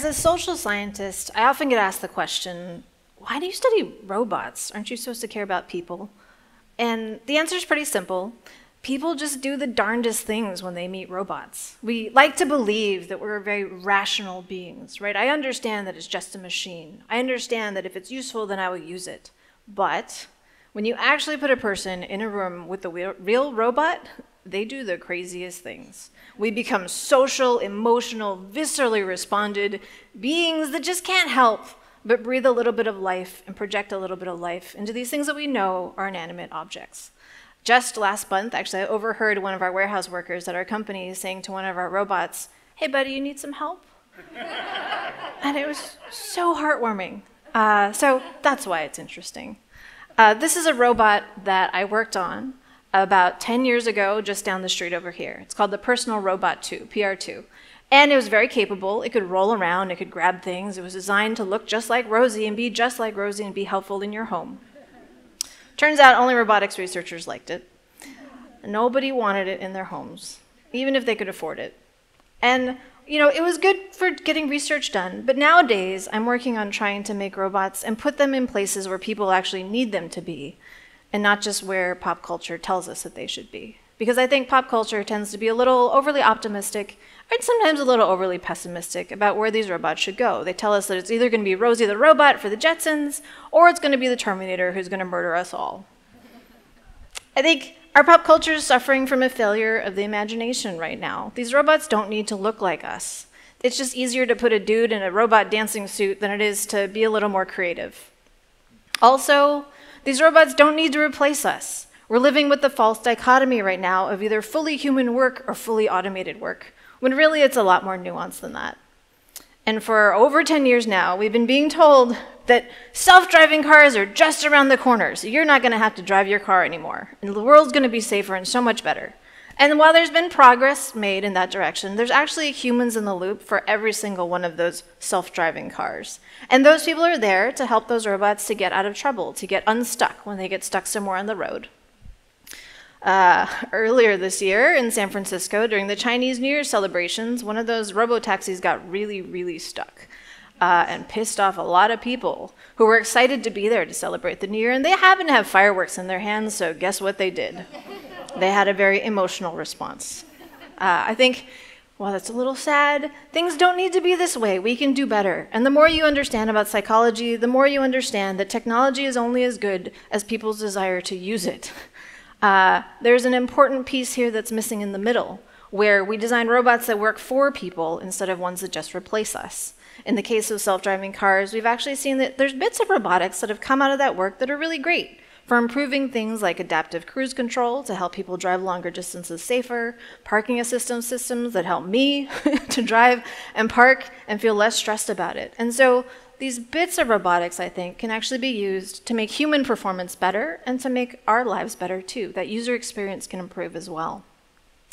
As a social scientist, I often get asked the question why do you study robots? Aren't you supposed to care about people? And the answer is pretty simple. People just do the darndest things when they meet robots. We like to believe that we're very rational beings, right? I understand that it's just a machine. I understand that if it's useful, then I will use it. But when you actually put a person in a room with a real robot, they do the craziest things. We become social, emotional, viscerally responded beings that just can't help but breathe a little bit of life and project a little bit of life into these things that we know are inanimate objects. Just last month, actually, I overheard one of our warehouse workers at our company saying to one of our robots, Hey, buddy, you need some help? and it was so heartwarming. Uh, so that's why it's interesting. Uh, this is a robot that I worked on about 10 years ago, just down the street over here. It's called the Personal Robot 2, PR2. And it was very capable. It could roll around, it could grab things. It was designed to look just like Rosie and be just like Rosie and be helpful in your home. Turns out only robotics researchers liked it. Nobody wanted it in their homes, even if they could afford it. And, you know, it was good for getting research done, but nowadays I'm working on trying to make robots and put them in places where people actually need them to be, and not just where pop culture tells us that they should be. Because I think pop culture tends to be a little overly optimistic and sometimes a little overly pessimistic about where these robots should go. They tell us that it's either going to be Rosie the robot for the Jetsons, or it's going to be the Terminator who's going to murder us all. I think our pop culture is suffering from a failure of the imagination right now. These robots don't need to look like us. It's just easier to put a dude in a robot dancing suit than it is to be a little more creative. Also, these robots don't need to replace us. We're living with the false dichotomy right now of either fully human work or fully automated work when really it's a lot more nuanced than that. And for over 10 years now, we've been being told that self driving cars are just around the corner, so you're not going to have to drive your car anymore. And the world's going to be safer and so much better. And while there's been progress made in that direction, there's actually humans in the loop for every single one of those self driving cars. And those people are there to help those robots to get out of trouble, to get unstuck when they get stuck somewhere on the road. Uh, earlier this year in San Francisco, during the Chinese New Year celebrations, one of those robo taxis got really, really stuck uh, and pissed off a lot of people who were excited to be there to celebrate the New Year. And they happened to have fireworks in their hands, so guess what they did? They had a very emotional response. Uh, I think, well, that's a little sad. Things don't need to be this way. We can do better. And the more you understand about psychology, the more you understand that technology is only as good as people's desire to use it. Uh, there's an important piece here that's missing in the middle, where we design robots that work for people instead of ones that just replace us. In the case of self driving cars, we've actually seen that there's bits of robotics that have come out of that work that are really great for improving things like adaptive cruise control to help people drive longer distances safer, parking assistance systems that help me to drive and park and feel less stressed about it. And so these bits of robotics, I think, can actually be used to make human performance better and to make our lives better too. That user experience can improve as well.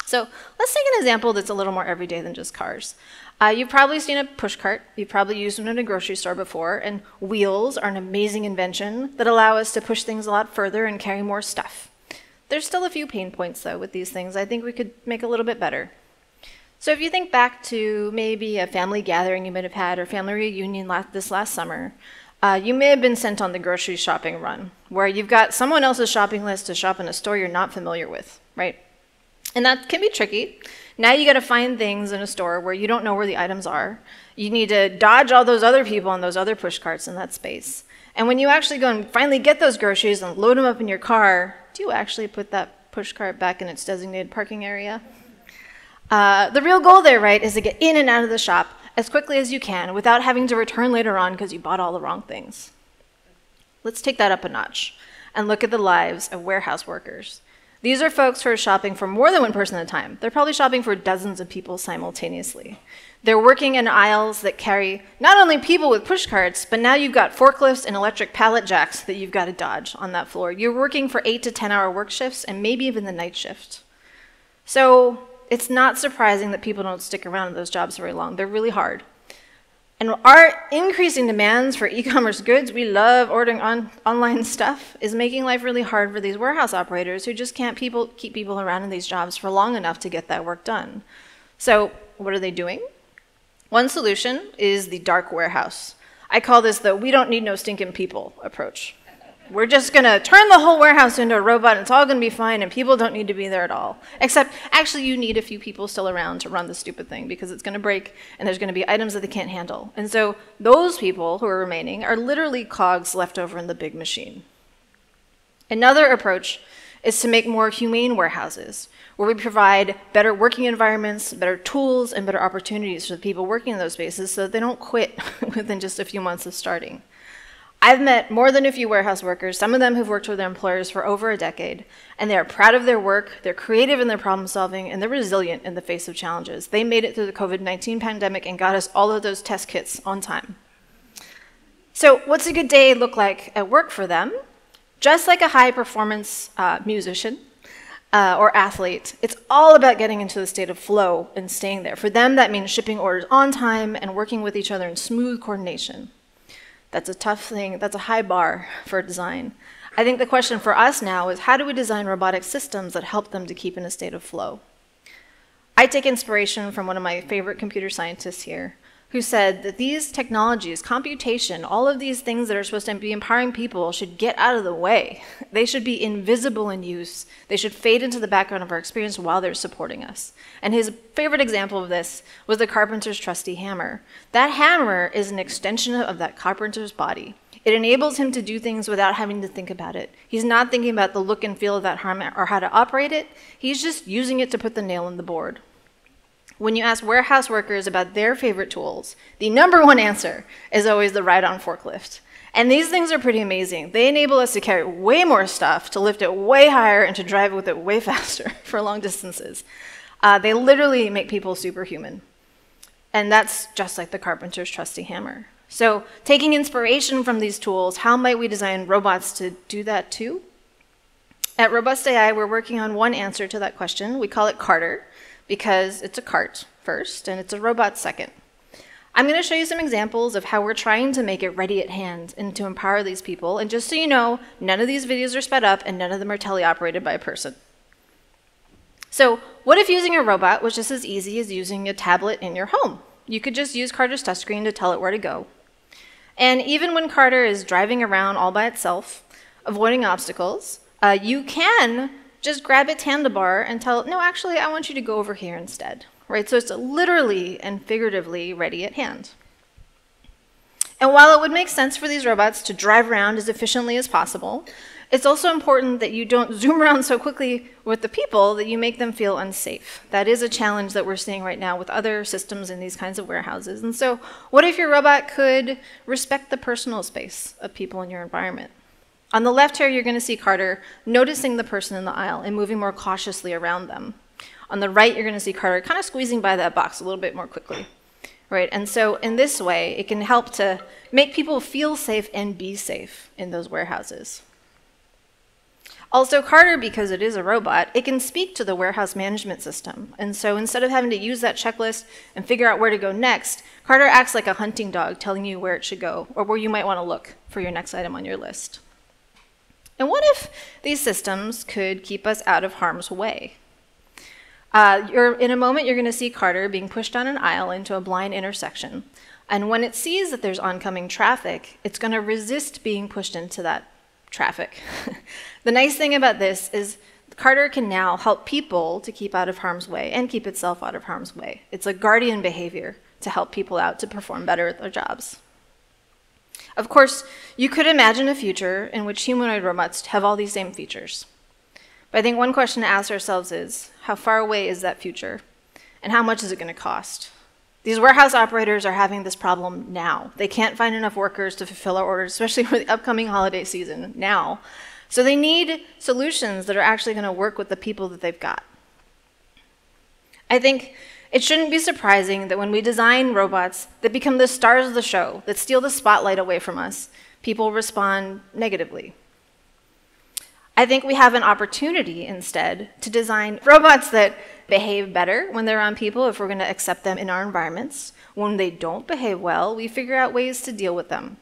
So let's take an example that's a little more everyday than just cars. Uh, you've probably seen a pushcart. You've probably used one in a grocery store before, and wheels are an amazing invention that allow us to push things a lot further and carry more stuff. There's still a few pain points, though, with these things I think we could make a little bit better. So if you think back to maybe a family gathering you might have had or family reunion last, this last summer, uh, you may have been sent on the grocery shopping run, where you've got someone else's shopping list to shop in a store you're not familiar with, right? And that can be tricky. Now you got to find things in a store where you don't know where the items are. You need to dodge all those other people on those other push carts in that space. And when you actually go and finally get those groceries and load them up in your car, do you actually put that push cart back in its designated parking area? Uh, the real goal there, right, is to get in and out of the shop as quickly as you can without having to return later on because you bought all the wrong things. Let's take that up a notch and look at the lives of warehouse workers. These are folks who are shopping for more than one person at a time. They're probably shopping for dozens of people simultaneously. They're working in aisles that carry not only people with push carts, but now you've got forklifts and electric pallet jacks that you've got to dodge on that floor. You're working for eight to 10 hour work shifts and maybe even the night shift. So it's not surprising that people don't stick around in those jobs very long. They're really hard. And our increasing demands for e commerce goods, we love ordering on, online stuff, is making life really hard for these warehouse operators who just can't people, keep people around in these jobs for long enough to get that work done. So, what are they doing? One solution is the dark warehouse. I call this the we don't need no stinking people approach. We're just going to turn the whole warehouse into a robot and it's all going to be fine and people don't need to be there at all. Except, actually, you need a few people still around to run the stupid thing because it's going to break and there's going to be items that they can't handle. And so, those people who are remaining are literally cogs left over in the big machine. Another approach is to make more humane warehouses where we provide better working environments, better tools, and better opportunities for the people working in those spaces so that they don't quit within just a few months of starting. I've met more than a few warehouse workers, some of them who've worked with their employers for over a decade, and they are proud of their work, they're creative in their problem solving, and they're resilient in the face of challenges. They made it through the COVID 19 pandemic and got us all of those test kits on time. So, what's a good day look like at work for them? Just like a high performance uh, musician uh, or athlete, it's all about getting into the state of flow and staying there. For them, that means shipping orders on time and working with each other in smooth coordination. That's a tough thing, that's a high bar for design. I think the question for us now is how do we design robotic systems that help them to keep in a state of flow? I take inspiration from one of my favorite computer scientists here, who said that these technologies, computation, all of these things that are supposed to be empowering people should get out of the way. They should be invisible in use. They should fade into the background of our experience while they're supporting us. And his favorite example of this was the carpenter's trusty hammer. That hammer is an extension of that carpenter's body. It enables him to do things without having to think about it. He's not thinking about the look and feel of that hammer or how to operate it. He's just using it to put the nail in the board. When you ask warehouse workers about their favorite tools, the number one answer is always the ride on forklift. And these things are pretty amazing. They enable us to carry way more stuff, to lift it way higher, and to drive with it way faster for long distances. Uh, they literally make people superhuman. And that's just like the carpenter's trusty hammer. So, taking inspiration from these tools, how might we design robots to do that too? At Robust AI, we're working on one answer to that question. We call it Carter because it's a cart first and it's a robot second. I'm going to show you some examples of how we're trying to make it ready at hand and to empower these people. And just so you know, none of these videos are sped up and none of them are teleoperated by a person. So what if using a robot was just as easy as using a tablet in your home? You could just use Carter's touchscreen to tell it where to go. And even when Carter is driving around all by itself, avoiding obstacles, uh, you can just grab its handlebar and tell it, no, actually, I want you to go over here instead. Right? So it's literally and figuratively ready at hand. And while it would make sense for these robots to drive around as efficiently as possible, it's also important that you don't zoom around so quickly with the people that you make them feel unsafe. That is a challenge that we're seeing right now with other systems in these kinds of warehouses. And so, what if your robot could respect the personal space of people in your environment? On the left here, you're going to see Carter noticing the person in the aisle and moving more cautiously around them. On the right, you're going to see Carter kind of squeezing by that box a little bit more quickly. Right? And so in this way, it can help to make people feel safe and be safe in those warehouses. Also, Carter, because it is a robot, it can speak to the warehouse management system. And so instead of having to use that checklist and figure out where to go next, Carter acts like a hunting dog telling you where it should go or where you might want to look for your next item on your list. And what if these systems could keep us out of harm's way? Uh, in a moment, you're going to see Carter being pushed down an aisle into a blind intersection. And when it sees that there's oncoming traffic, it's going to resist being pushed into that traffic. the nice thing about this is Carter can now help people to keep out of harm's way and keep itself out of harm's way. It's a guardian behavior to help people out to perform better at their jobs. Of course, you could imagine a future in which humanoid robots have all these same features. But I think one question to ask ourselves is how far away is that future? And how much is it going to cost? These warehouse operators are having this problem now. They can't find enough workers to fulfill our orders, especially for the upcoming holiday season now. So they need solutions that are actually going to work with the people that they've got. I think it shouldn't be surprising that when we design robots that become the stars of the show, that steal the spotlight away from us, people respond negatively. I think we have an opportunity instead to design robots that behave better when they're on people if we're going to accept them in our environments. When they don't behave well, we figure out ways to deal with them.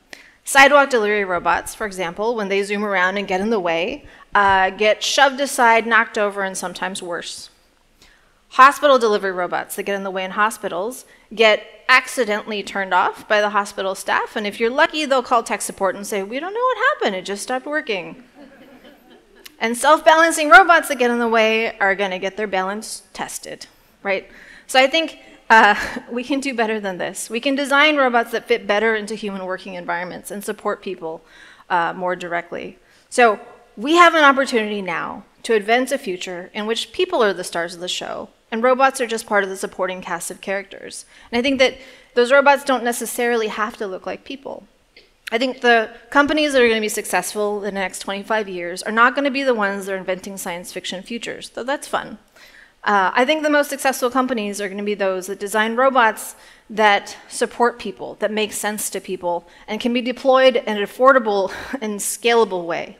Sidewalk delivery robots, for example, when they zoom around and get in the way, uh, get shoved aside, knocked over, and sometimes worse. Hospital delivery robots that get in the way in hospitals get accidentally turned off by the hospital staff, and if you're lucky, they'll call tech support and say, We don't know what happened, it just stopped working. and self balancing robots that get in the way are going to get their balance tested, right? So I think uh, we can do better than this. We can design robots that fit better into human working environments and support people uh, more directly. So we have an opportunity now to advance a future in which people are the stars of the show and robots are just part of the supporting cast of characters. And I think that those robots don't necessarily have to look like people. I think the companies that are going to be successful in the next 25 years are not going to be the ones that are inventing science fiction futures, though that's fun. Uh, I think the most successful companies are going to be those that design robots that support people, that make sense to people, and can be deployed in an affordable and scalable way.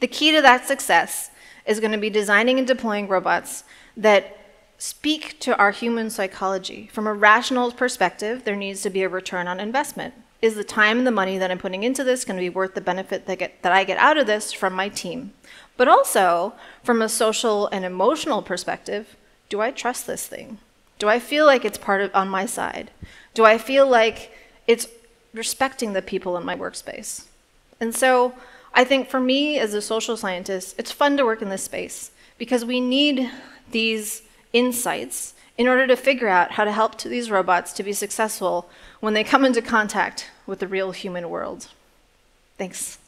The key to that success is going to be designing and deploying robots that speak to our human psychology. From a rational perspective, there needs to be a return on investment. Is the time and the money that I'm putting into this going to be worth the benefit that, get, that I get out of this from my team? But also, from a social and emotional perspective, do I trust this thing? Do I feel like it's part of on my side? Do I feel like it's respecting the people in my workspace? And so I think for me as a social scientist, it's fun to work in this space because we need these insights in order to figure out how to help to these robots to be successful when they come into contact with the real human world. Thanks.